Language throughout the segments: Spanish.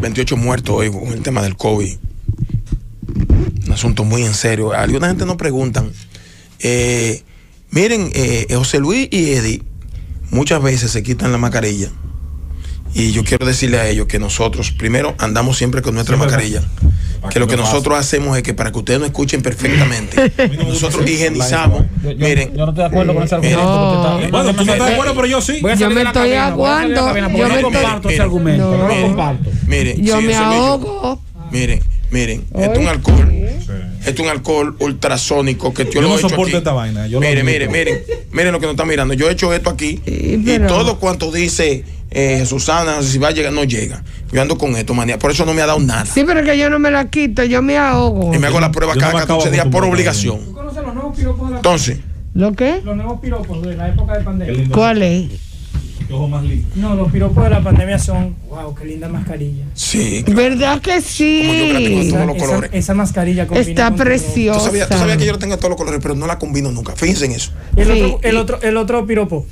28 muertos hoy con el tema del COVID. Un asunto muy en serio. Alguna gente nos preguntan. eh, miren, eh, José Luis y Eddie muchas veces se quitan la mascarilla. Y yo quiero decirle a ellos que nosotros, primero, andamos siempre con nuestra mascarilla. Que lo que nosotros hacemos es que para que ustedes nos escuchen perfectamente, nosotros higienizamos. Miren, Yo no estoy de acuerdo con ese miren, argumento. Bueno, tú no estás de acuerdo, pero yo sí. Voy a Yo salir me de la estoy cabina, voy a salir de la aguando, cabina, porque yo no comparto ese argumento. No lo miren, comparto. Miren, Yo me ahogo. Miren, miren, esto es un alcohol. Esto es un alcohol ultrasónico que yo, Yo lo no he hecho soporto aquí. esta vaina, yo miren, miren, miren, miren lo que nos están mirando. Yo he hecho esto aquí y pero- todo cuanto dice eh, Susana, si va a llegar, no llega. Yo ando con esto, manía. Por eso no me ha dado nada. Sí, pero que yo no me la quito, yo me ahogo. Y me hago la prueba Yo cada me acabo 14 días por obligación. ¿Conoces los nuevos piropos de la Entonces, ¿Lo qué? Los nuevos piropos de la época de pandemia. ¿Cuál es? Qué ojo más. No, los piropos de la pandemia son, wow, qué linda mascarilla. sí. ¿Verdad que Como yo que la tengo en sí? todos los esa, colores. esa mascarilla combina Está con tu ropa. Tú preciosa. sabías, tú sabías que yo lo tengo en todos los colores, pero no la combino nunca. Fíjense en eso. El, Sí, otro, el, otro, el otro piropo.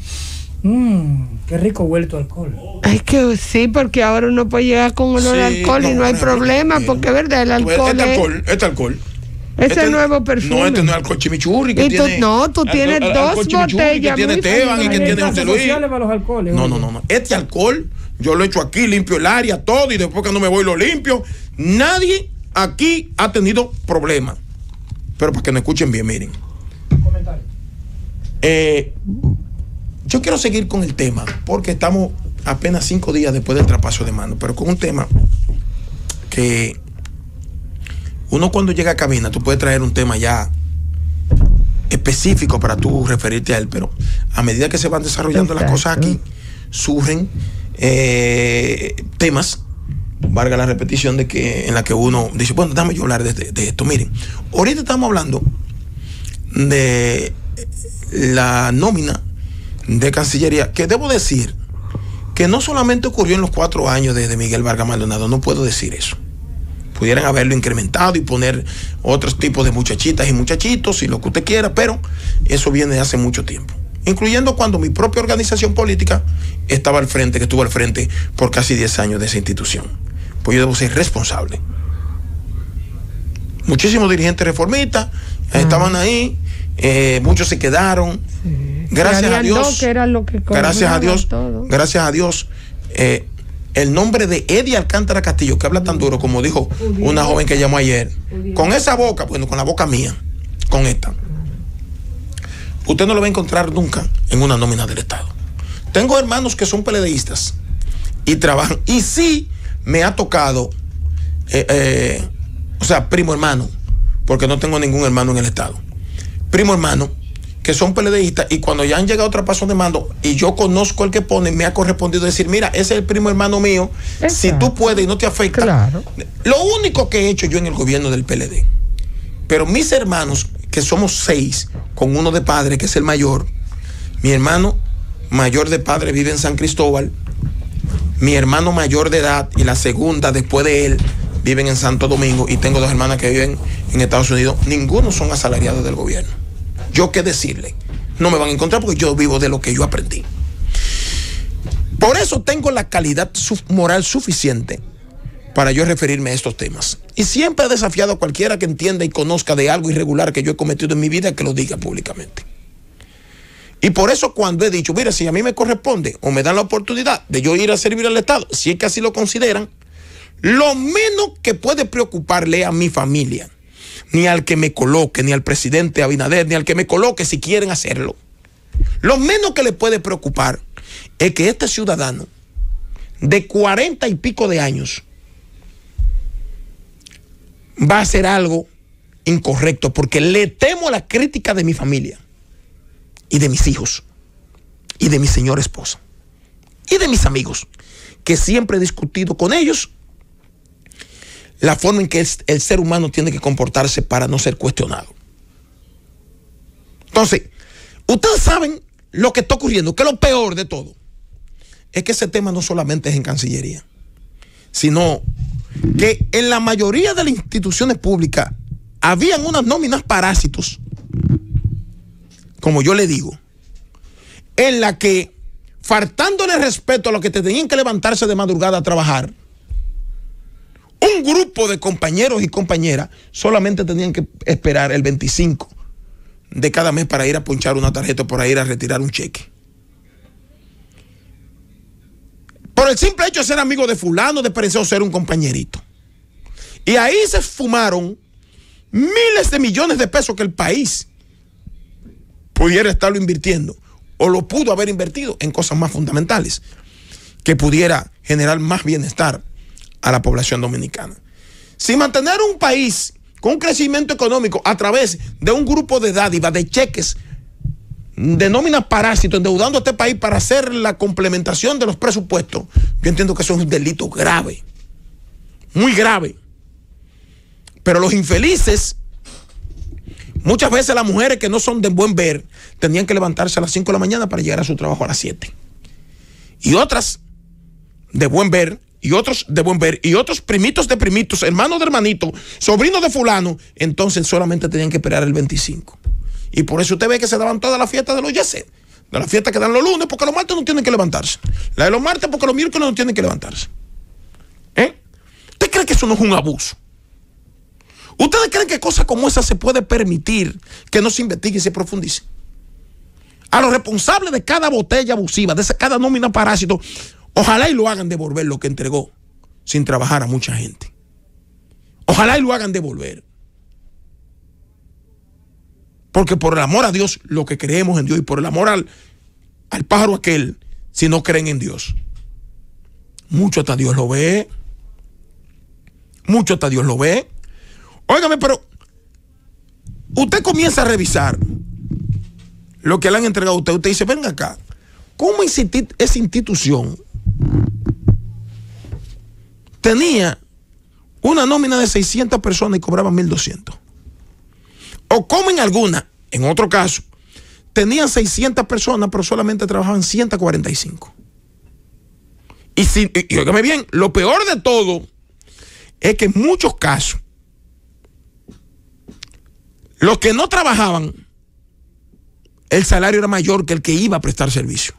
Mmm, qué rico huele tu alcohol. Es que sí, porque ahora uno puede llegar con olor Sí, a alcohol y no, no hay no, problema, no. porque es verdad, el alcohol Este es alcohol, este alcohol. ese Este- nuevo perfume. No, este no es alcohol chimichurri que Y tú- tiene. no, tú tienes dos botellas Que tiene muy Esteban y que tiene José Luis. sociales para los alcoholes. No, no, no, no. Este alcohol, yo lo echo aquí, limpio el área, todo, y después cuando me voy lo limpio. Nadie aquí ha tenido problema. Pero para que nos escuchen bien, miren. Comentario. Eh, yo quiero seguir con el tema, porque estamos apenas cinco días después del traspaso de mano, pero con un tema que uno cuando llega a cabina, tú puedes traer un tema ya específico para tú referirte a él, pero a medida que se van desarrollando las cosas aquí, surgen eh, temas, valga la repetición de que en la que uno dice, bueno, déjame yo hablar de, de- de esto. Miren, ahorita estamos hablando de la nómina de Cancillería, que debo decir que no solamente ocurrió en los cuatro años de, de Miguel Vargas Maldonado, no puedo decir eso. Pudieran haberlo incrementado y poner otros tipos de muchachitas y muchachitos y lo que usted quiera, pero eso viene de hace mucho tiempo. Incluyendo cuando mi propia organización política estaba al frente, que estuvo al frente por casi 10 años de esa institución. Pues yo debo ser responsable. Muchísimos dirigentes reformistas estaban ahí, eh, muchos se quedaron. Gracias a Dios. dos que eran lo que Gracias a Dios, todo. gracias a Dios, el nombre de Eddie Alcántara Castillo, que habla tan duro, como dijo una joven que llamó ayer, con esa boca, bueno, con la boca mía, con esta, usted no lo va a encontrar nunca en una nómina del Estado. Tengo hermanos que son peledeístas y trabajan, y sí me ha tocado, eh, eh, o sea, primo hermano, porque no tengo ningún hermano en el Estado, primo hermano, que son peledeístas y cuando ya han llegado a traspaso de mando y yo conozco el que pone, me ha correspondido decir, mira, ese es el primo hermano mío, si tú puedes y no te afecta. Claro. Lo único que he hecho yo en el gobierno del PLD, pero mis hermanos, que somos seis, con uno de padre, que es el mayor, mi hermano mayor de padre vive en San Cristóbal, mi hermano mayor de edad y la segunda después de él viven en Santo Domingo y tengo dos hermanas que viven en Estados Unidos, ninguno son asalariados del gobierno. Yo qué decirle, no me van a encontrar porque yo vivo de lo que yo aprendí. Por eso tengo la calidad moral suficiente para yo referirme a estos temas. Y siempre he desafiado a cualquiera que entienda y conozca de algo irregular que yo he cometido en mi vida que lo diga públicamente. Y por eso cuando he dicho, mira, si a mí me corresponde o me dan la oportunidad de yo ir a servir al Estado, si es que así lo consideran, lo menos que puede preocuparle a mi familia, ni al que me coloque, ni al presidente Abinader, ni al que me coloque si quieren hacerlo. Lo menos que le puede preocupar es que este ciudadano de cuarenta y pico de años va a hacer algo incorrecto porque le temo la crítica de mi familia y de mis hijos y de mi señora esposa y de mis amigos que siempre he discutido con ellos la forma en que el ser humano tiene que comportarse para no ser cuestionado. Entonces, ustedes saben lo que está ocurriendo, que lo peor de todo es que ese tema no solamente es en Cancillería, sino que en la mayoría de las instituciones públicas habían unas nóminas parásitos, como yo le digo, en la que, faltándole respeto a los que te tenían que levantarse de madrugada a trabajar, un grupo de compañeros y compañeras solamente tenían que esperar el 25 de cada mes para ir a punchar una tarjeta o para ir a retirar un cheque. Por el simple hecho de ser amigo de fulano, de parecer ser un compañerito. Y ahí se fumaron miles de millones de pesos que el país pudiera estarlo invirtiendo o lo pudo haber invertido en cosas más fundamentales que pudiera generar más bienestar a la población dominicana. Si mantener un país con un crecimiento económico a través de un grupo de dádivas, de cheques, de nóminas parásitos, endeudando a este país para hacer la complementación de los presupuestos, yo entiendo que eso es un delito grave, muy grave. Pero los infelices, muchas veces las mujeres que no son de buen ver, tenían que levantarse a las 5 de la mañana para llegar a su trabajo a las 7. Y otras de buen ver, y otros de buen ver, y otros primitos de primitos, hermanos de hermanitos, sobrinos de fulano, entonces solamente tenían que esperar el 25. Y por eso usted ve que se daban todas las fiestas de los yeses, de las fiestas que dan los lunes, porque los martes no tienen que levantarse. La de los martes porque los miércoles no tienen que levantarse. ¿Eh? ¿Usted cree que eso no es un abuso? ¿Ustedes creen que cosas como esa se puede permitir que no se investigue y se profundice? A los responsables de cada botella abusiva, de cada nómina parásito, ojalá y lo hagan devolver lo que entregó sin trabajar a mucha gente. Ojalá y lo hagan devolver. Porque por el amor a Dios, lo que creemos en Dios y por el amor al, al pájaro aquel, si no creen en Dios, mucho hasta Dios lo ve. Mucho hasta Dios lo ve. Óigame, pero usted comienza a revisar lo que le han entregado a usted. Usted dice, venga acá, ¿cómo esa institución tenía una nómina de 600 personas y cobraba 1.200? O como en alguna, en otro caso, tenían 600 personas, pero solamente trabajaban 145. Y, si, y, y óigame bien, lo peor de todo es que en muchos casos, los que no trabajaban, el salario era mayor que el que iba a prestar servicio.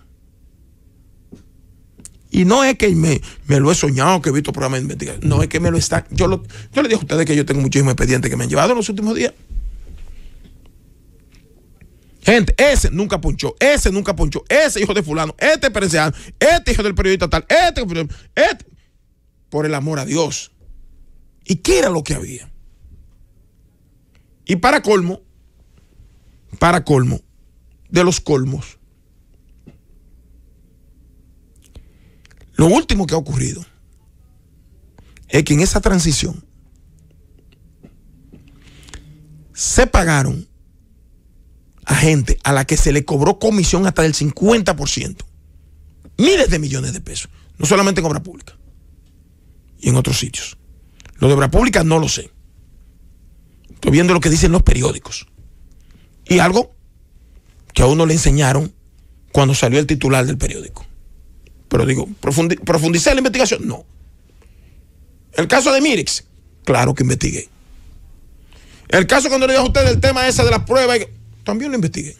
Y no es que me, me lo he soñado, que he visto programas de investigación. No es que me lo está. Yo, lo, yo le dije a ustedes que yo tengo muchísimos expedientes que me han llevado en los últimos días. Gente, ese nunca ponchó, ese nunca ponchó, ese hijo de fulano, este perenciano, este hijo del periodista tal, este, este, por el amor a Dios. ¿Y qué era lo que había? Y para colmo, para colmo, de los colmos, lo último que ha ocurrido es que en esa transición se pagaron a gente a la que se le cobró comisión hasta del 50%. Miles de millones de pesos. No solamente en obra pública. Y en otros sitios. Lo de obra pública no lo sé. Estoy viendo lo que dicen los periódicos. Y algo que a uno le enseñaron cuando salió el titular del periódico. Pero digo, profundi ¿profundicé la investigación? No. El caso de Mirix, claro que investigué. El caso cuando le dije a usted el tema ese de las pruebas, también lo investigué.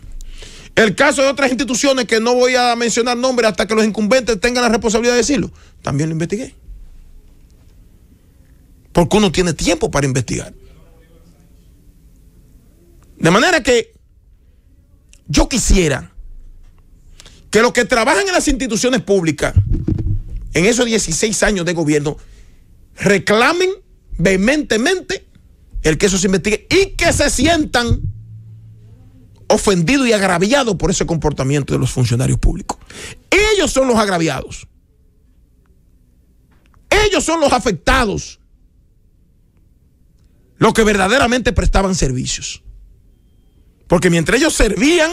El caso de otras instituciones que no voy a mencionar nombres hasta que los incumbentes tengan la responsabilidad de decirlo, también lo investigué. Porque uno tiene tiempo para investigar. De manera que yo quisiera que los que trabajan en las instituciones públicas, en esos 16 años de gobierno, reclamen vehementemente el que eso se investigue y que se sientan ofendidos y agraviados por ese comportamiento de los funcionarios públicos. Ellos son los agraviados. Ellos son los afectados. Los que verdaderamente prestaban servicios. Porque mientras ellos servían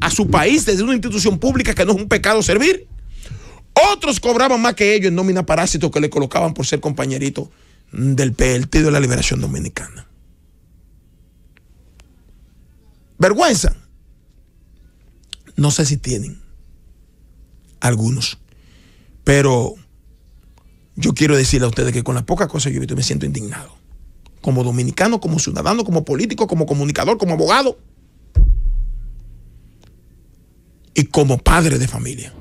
a su país desde una institución pública que no es un pecado servir, otros cobraban más que ellos en nómina parásito que le colocaban por ser compañerito del PLT de la Liberación Dominicana. Vergüenza. No sé si tienen algunos, pero yo quiero decirle a ustedes que con las pocas cosas que yo he visto me siento indignado. Como dominicano, como ciudadano, como político, como comunicador, como abogado y como padre de familia.